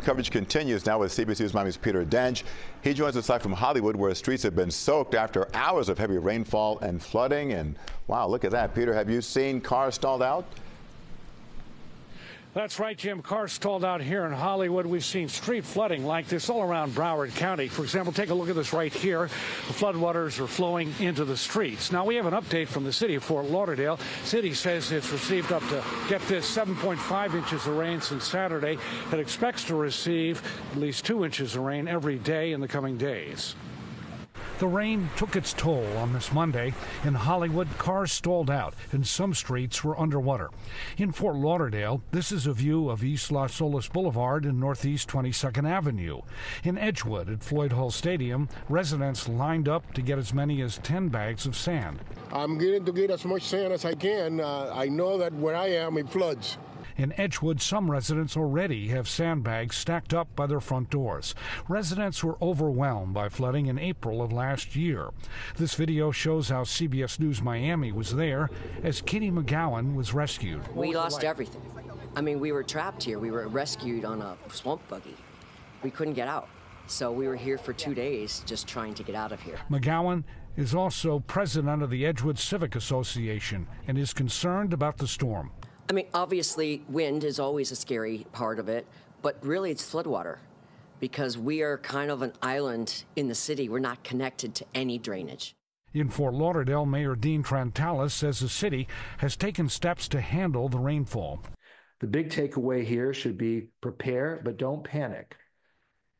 Coverage continues now with CBS News Miami's Peter D'Oench. He joins us live from Hollywood where streets have been soaked after hours of heavy rainfall and flooding. And wow, look at that. Peter, have you seen cars stalled out? That's right, Jim. Cars stalled out here in Hollywood. We've seen street flooding like this all around Broward County. For example, take a look at this right here. The floodwaters are flowing into the streets. Now, we have an update from the city of Fort Lauderdale. City says it's received up to, get this, 7.5 inches of rain since Saturday. It expects to receive at least two inches of rain every day in the coming days. The rain took its toll on this Monday. In Hollywood, cars stalled out and some streets were underwater. In Fort Lauderdale, this is a view of East Olas Boulevard and Northeast 22nd Avenue. In Edgewood at Floyd Hull Stadium, residents lined up to get as many as 10 bags of sand. I'm getting to get as much sand as I can. Uh, I know that where I am, it floods. In Edgewood, some residents already have sandbags stacked up by their front doors. Residents were overwhelmed by flooding in April of last year. This video shows how CBS News Miami was there as Kitty McGowan was rescued. We lost everything. I mean, we were trapped here. We were rescued on a swamp buggy. We couldn't get out. So we were here for two days just trying to get out of here. McGowan is also president of the Edgewood Civic Association and is concerned about the storm. I mean, obviously, wind is always a scary part of it, but really it's floodwater because we are kind of an island in the city. We're not connected to any drainage. In Fort Lauderdale, Mayor Dean Trantalis says the city has taken steps to handle the rainfall. The big takeaway here should be prepare, but don't panic.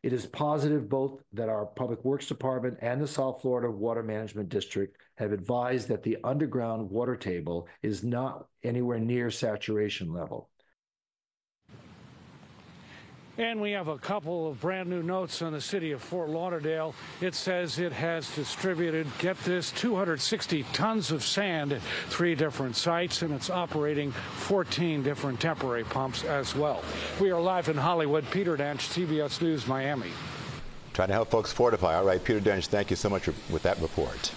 It is positive both that our Public Works Department and the South Florida Water Management District have advised that the underground water table is not anywhere near saturation level. And we have a couple of brand new notes on the city of Fort Lauderdale. It says it has distributed, get this, 260 tons of sand at three different sites, and it's operating 14 different temporary pumps as well. We are live in Hollywood. Peter D'Oench, CBS News, Miami. Trying to help folks fortify. All right, Peter D'Oench, thank you so much with that report.